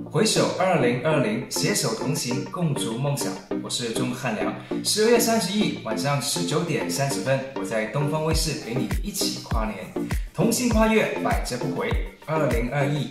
回首二零二零携手同行共筑梦想。我是钟汉良。十二月三十一晚上十九点三十分我在东方卫视陪你一起跨年。同心跨越百折不回。二零二一